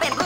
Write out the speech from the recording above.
Go.